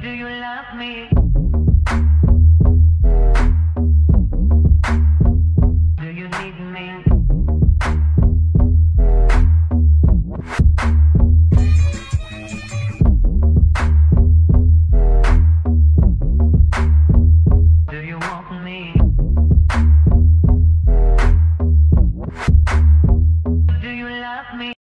Do you love me? Do you need me?